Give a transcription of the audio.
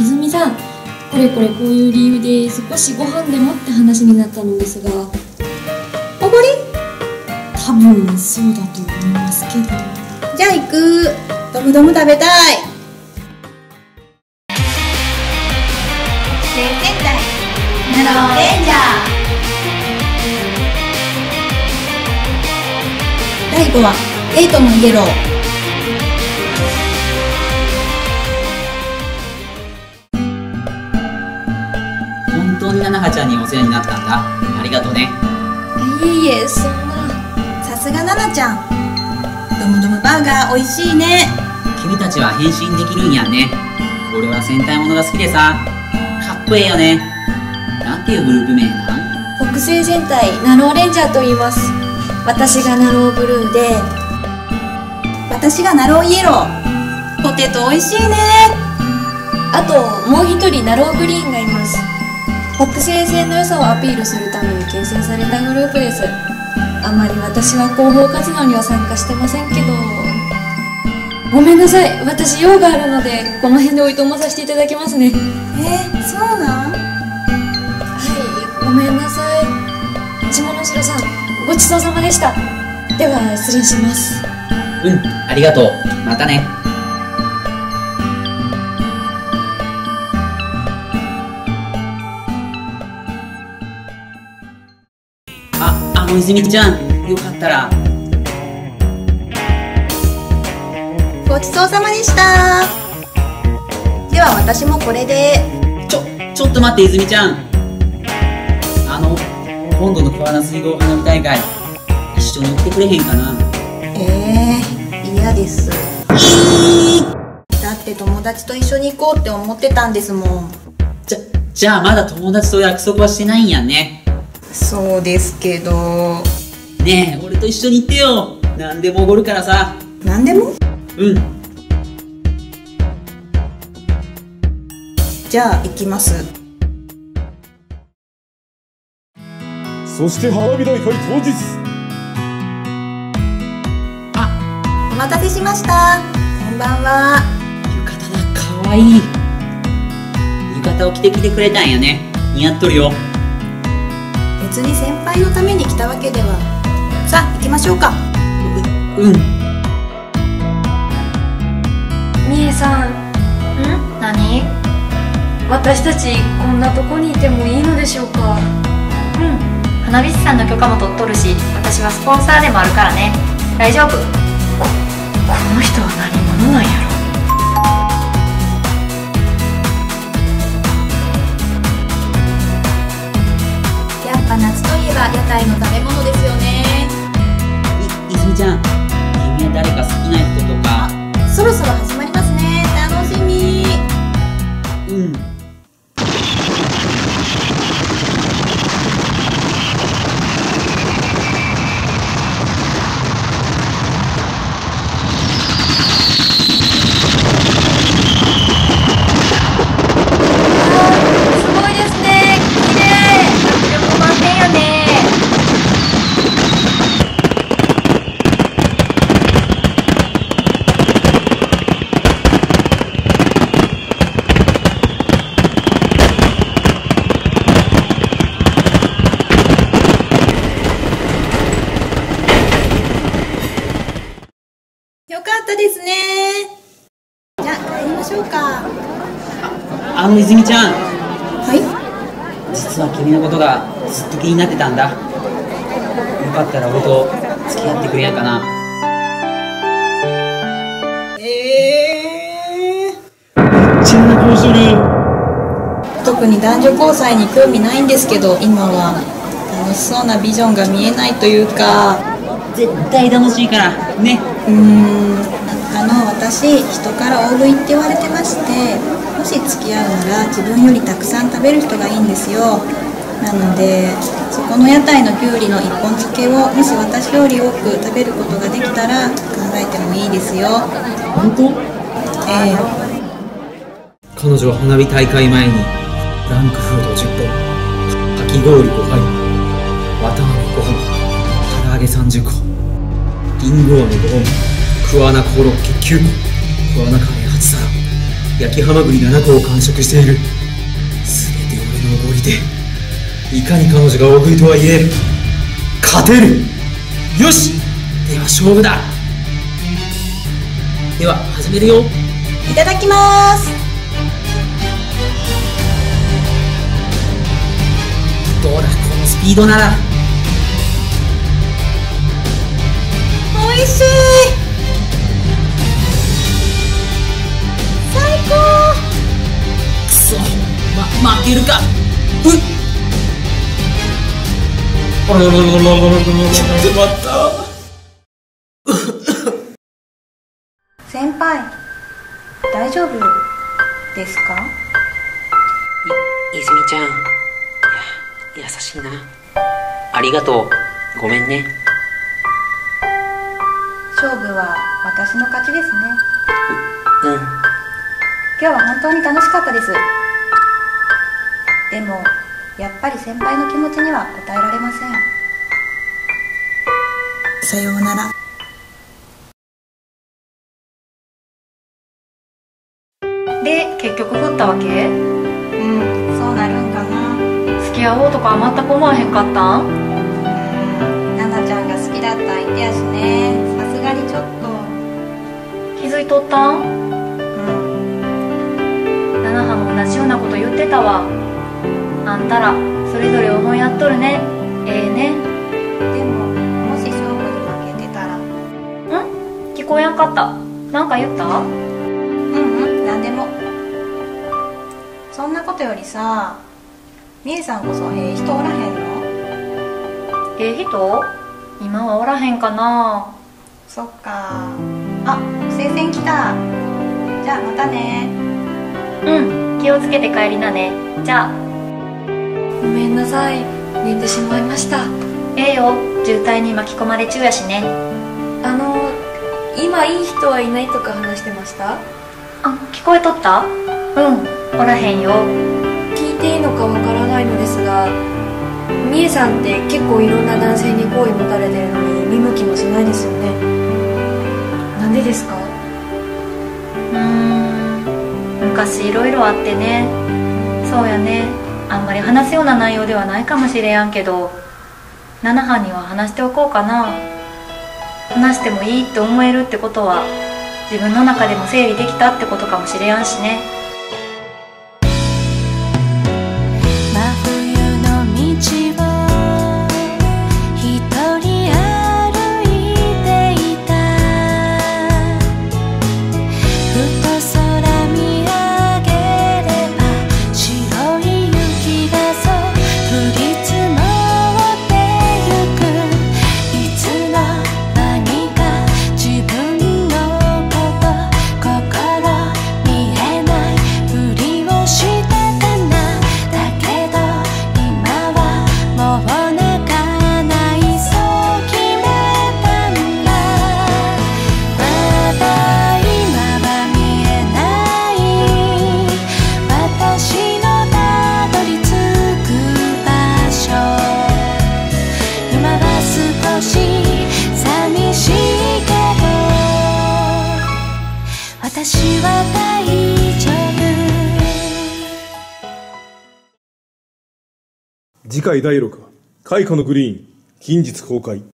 泉さんこれこれこういう理由で少しご飯でもって話になったのですがおごり？多分そうだと思いますけど。じゃあ行く。ドムドム食べたい。第5話エイトのイエロー世話になったんだ。ありがとうね。いえいえそんな。さすがナナちゃん。ドムドムバーガー美味しいね。君たちは変身できるんやね。俺は戦隊ものが好きでさ。かっこええよね。なんていうグループ名なん？北勢線隊ナローレンジャーと言います。私がナローブルーで。私がナローイエロー。ポテト美味しいね。あともう一人ナローグリーンがいます北西線の良さをアピールするために形成されたグループです。あまり私は広報活動には参加してませんけど。ごめんなさい。私用があるのでこの辺でおいとまさせていただきますね。えー、そうなん？はい。ごめんなさい。下野城さんごちそうさまでした。では失礼します。うんありがとう。またねああの泉ちゃんよかったら。ごちそうさまでした。では私もこれで。ちょちょっと待って泉ちゃん。あの今度の桑名水郷花火大会一緒に行ってくれへんかな。えー、嫌です。だって友達と一緒に行こうって思ってたんですもん。じゃじゃあまだ友達と約束はしてないんやんねそうですけど。ねえ俺と一緒に行ってよ。何でもおごるからさ。何でも？うん。じゃあ行きます。そして花火大会当日。お待たせしました。こんばんは。浴衣だ。かわいい。浴衣を着てきてくれたんやね。似合っとるよ別に先輩のために来たわけでは。さあ行きましょうか。ううん。みえさん。ん？何？私たちこんなとこにいてもいいのでしょうか？うん。花火師さんの許可も取っとるし私はスポンサーでもあるからね。大丈夫。この人は何者なんや？えばあの泉ちゃん。はい。実は君のことがずっと気になってたんだ。よかったら俺と付き合ってくれやんかな。えちんな顔る。ー、特に男女交際に興味ないんですけど今は楽しそうなビジョンが見えないというか。絶対楽しいから。ね。うーんあの私人から大食いって言われてましてもし付き合うなら自分よりたくさん食べる人がいいんですよ。なのでそこの屋台のきゅうりの一本漬けをもし私より多く食べることができたら考えてもいいですよ。本当？ええ。彼女は花火大会前にフランクフルト10本かき氷5杯綿あめ5本唐揚げ30個リンゴ飴5本桑名コロッケ9個桑名カレー8皿焼きハマグリ7個を完食している。全て俺のおごりでいかに彼女が大食いとはいえ勝てる。よし。では勝負だ。では始めるよ。いただきます。どうだこのスピードならいるか。うっ。ちょっと待った。先輩大丈夫ですか？い泉ちゃん。いや優しいな。ありがとう。ごめんね。勝負は私の勝ちですね。ううん。今日は本当に楽しかったです。でもやっぱり先輩の気持ちには応えられません。さようなら。で結局振ったわけ？うん。そうなるんかな。付き合おうとか全く思わへんかったん？ナナちゃんが好きだった相手やしね。さすがにちょっと。気づいとったん？うん。七葉も同じようなこと言ってたわあんたらそれぞれ思い合っとるね。ええね。でももし勝負に負けてたら。ん？聞こえやんかった。なんか言った？うんうん。何でも。そんなことよりさみえさんこそええ人おらへんの？ええ人？今はおらへんかな。そっか。あ生鮮来た。じゃあまたね。うん。気をつけて帰りなね。じゃあごめんなさい。寝てしまいました。ええよ。渋滞に巻き込まれ中やしね。あの今いい人はいないとか話してました？あ聞こえとった？うん。おらへんよ。聞いていいのかわからないのですがみえさんって結構いろんな男性に好意持たれてるのに見向きもしないですよね。なんでですか？うーん。昔いろいろあってね。そうやねあんまり話すような内容ではないかもしれやんけど七班には話しておこうかな。話してもいいって思えるってことは自分の中でも整理できたってことかもしれやんしね。私は大丈夫。次回第6話「開花のグリーン」近日公開。